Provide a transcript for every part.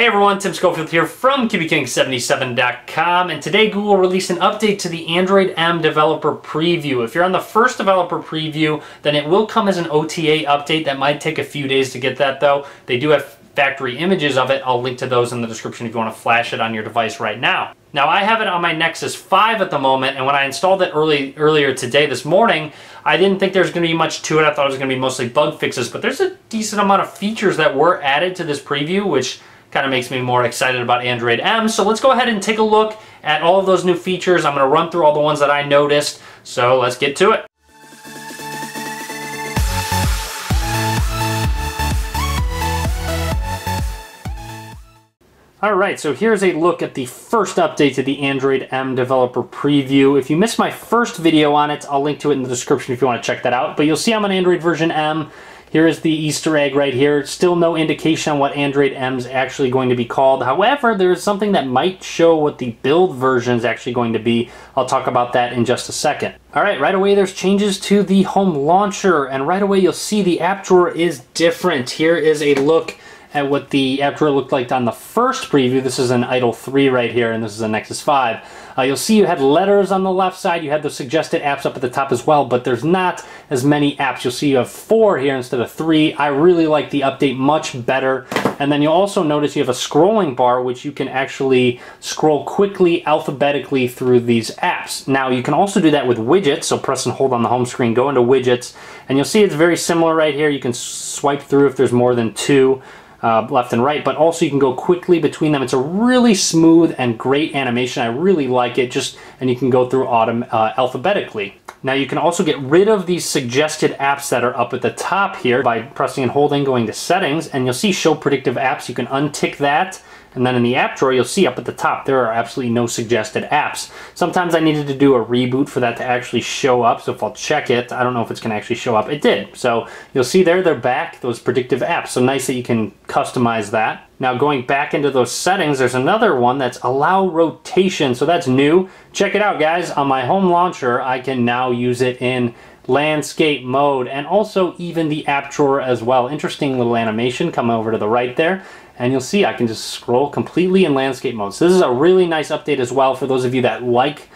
Hey everyone, Tim Schofield here from qbking77.com and today Google released an update to the Android M developer preview. If you're on the first developer preview, then it will come as an OTA update. That might take a few days to get that though. They do have factory images of it. I'll link to those in the description if you want to flash it on your device right now. Now I have it on my Nexus 5 at the moment and when I installed it early earlier today this morning I didn't think there was going to be much to it. I thought it was going to be mostly bug fixes but there's a decent amount of features that were added to this preview which kind of makes me more excited about Android M. So let's go ahead and take a look at all of those new features. I'm going to run through all the ones that I noticed. So let's get to it. Alright, so here's a look at the first update to the Android M developer preview. If you missed my first video on it, I'll link to it in the description if you want to check that out. But you'll see I'm on Android version M. Here is the Easter egg right here. Still no indication on what Android M is actually going to be called. However, there is something that might show what the build version is actually going to be. I'll talk about that in just a second. All right, right away there's changes to the home launcher and right away you'll see the app drawer is different. Here is a look at what the app drawer looked like on the first preview. This is an Idol 3 right here, and this is a Nexus 5. Uh, you'll see you had letters on the left side. You had the suggested apps up at the top as well, but there's not as many apps. You'll see you have four here instead of three. I really like the update much better. And then you'll also notice you have a scrolling bar, which you can actually scroll quickly alphabetically through these apps. Now, you can also do that with widgets. So press and hold on the home screen, go into widgets, and you'll see it's very similar right here. You can swipe through if there's more than two uh, left and right, but also you can go quickly between them. It's a really smooth and great animation. I really like it. Just and you can go through autumn uh, alphabetically. Now you can also get rid of these suggested apps that are up at the top here by pressing and holding, going to settings, and you'll see show predictive apps. You can untick that and then in the app drawer, you'll see up at the top, there are absolutely no suggested apps. Sometimes I needed to do a reboot for that to actually show up. So if I'll check it, I don't know if it's going to actually show up. It did. So you'll see there, they're back, those predictive apps. So nice that you can customize that. Now going back into those settings, there's another one that's allow rotation. So that's new. Check it out, guys. On my home launcher, I can now use it in landscape mode and also even the app drawer as well. Interesting little animation coming over to the right there and you'll see I can just scroll completely in landscape mode. So this is a really nice update as well for those of you that like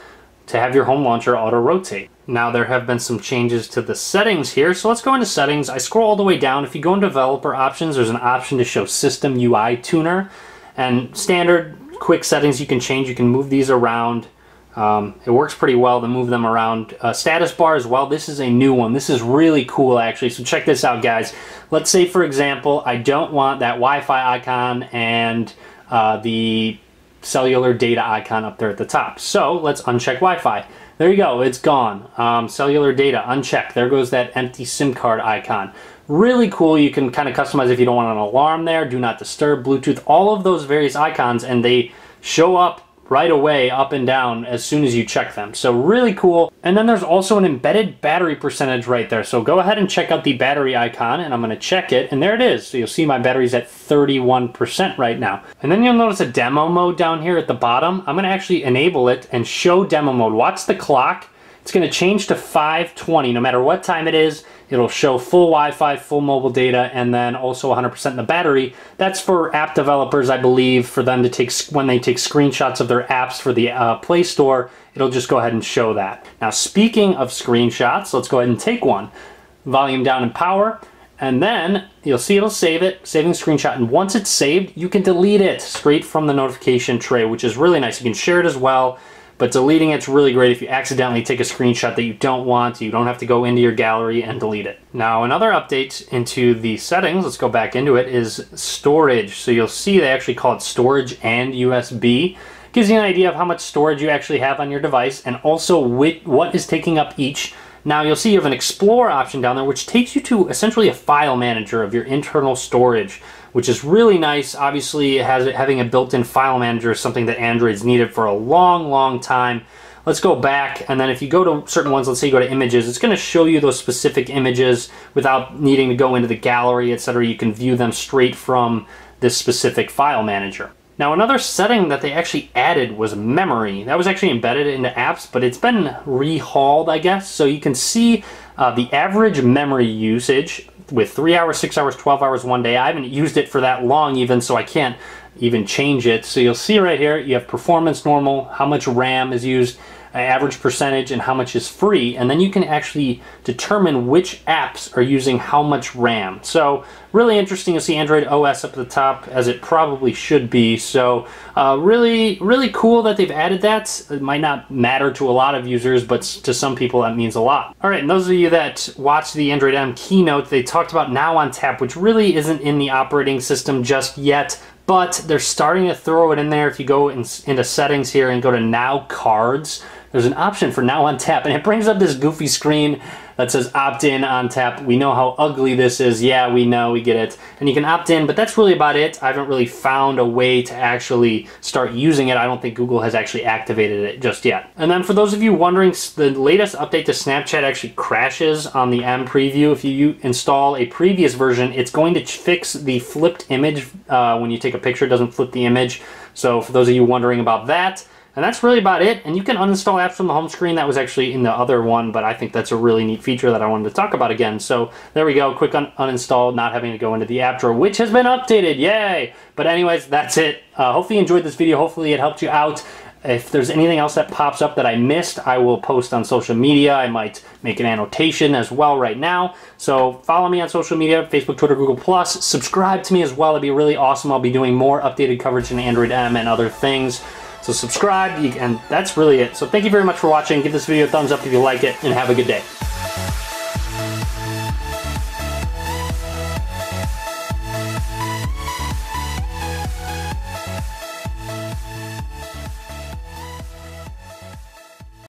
to have your home launcher auto rotate. Now there have been some changes to the settings here, so let's go into settings. I scroll all the way down. If you go into developer options, there's an option to show system UI tuner and standard quick settings you can change. You can move these around. Um, it works pretty well to move them around. Uh, status bar as well. This is a new one. This is really cool actually. So check this out guys. Let's say for example I don't want that Wi-Fi icon and uh, the cellular data icon up there at the top. So let's uncheck Wi-Fi. There you go. It's gone. Um, cellular data unchecked. There goes that empty SIM card icon. Really cool. You can kind of customize if you don't want an alarm there. Do not disturb. Bluetooth. All of those various icons and they show up right away up and down as soon as you check them. So really cool. And then there's also an embedded battery percentage right there. So go ahead and check out the battery icon and I'm going to check it and there it is. So you'll see my battery's at 31% right now. And then you'll notice a demo mode down here at the bottom. I'm going to actually enable it and show demo mode. Watch the clock it's going to change to 520 no matter what time it is. It'll show full Wi-Fi, full mobile data, and then also 100% in the battery. That's for app developers, I believe, for them to take when they take screenshots of their apps for the uh, Play Store. It'll just go ahead and show that. Now, speaking of screenshots, let's go ahead and take one. Volume down and power, and then you'll see it'll save it, saving screenshot. And once it's saved, you can delete it straight from the notification tray, which is really nice. You can share it as well. But deleting it's really great if you accidentally take a screenshot that you don't want. You don't have to go into your gallery and delete it. Now another update into the settings, let's go back into it, is storage. So you'll see they actually call it storage and USB. Gives you an idea of how much storage you actually have on your device and also what is taking up each now you'll see you have an Explore option down there which takes you to essentially a file manager of your internal storage which is really nice. Obviously has having a built-in file manager is something that Android's needed for a long, long time. Let's go back and then if you go to certain ones, let's say you go to images, it's going to show you those specific images without needing to go into the gallery, etc. You can view them straight from this specific file manager. Now another setting that they actually added was memory. That was actually embedded into apps, but it's been rehauled, I guess. So you can see uh, the average memory usage with three hours, six hours, 12 hours one day. I haven't used it for that long even, so I can't even change it. So you'll see right here, you have performance normal, how much RAM is used, average percentage and how much is free and then you can actually determine which apps are using how much RAM. So really interesting to see Android OS up at the top as it probably should be. So uh, really, really cool that they've added that. It might not matter to a lot of users, but to some people that means a lot. All right, and those of you that watched the Android M keynote, they talked about Now on Tap, which really isn't in the operating system just yet, but they're starting to throw it in there. If you go in, into settings here and go to Now Cards, there's an option for now on tap and it brings up this goofy screen that says opt in on tap. We know how ugly this is. Yeah, we know, we get it. And you can opt in, but that's really about it. I haven't really found a way to actually start using it. I don't think Google has actually activated it just yet. And then for those of you wondering, the latest update to Snapchat actually crashes on the M preview. If you install a previous version, it's going to fix the flipped image uh, when you take a picture, it doesn't flip the image. So for those of you wondering about that, and that's really about it. And you can uninstall apps from the home screen. That was actually in the other one, but I think that's a really neat feature that I wanted to talk about again. So there we go. Quick un uninstall, not having to go into the app drawer, which has been updated. Yay! But anyways, that's it. Uh, hopefully you enjoyed this video. Hopefully it helped you out. If there's anything else that pops up that I missed, I will post on social media. I might make an annotation as well right now. So follow me on social media, Facebook, Twitter, Google+. subscribe to me as well. It'd be really awesome. I'll be doing more updated coverage in Android M and other things. So subscribe, and that's really it. So thank you very much for watching. Give this video a thumbs up if you like it, and have a good day.